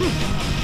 Dual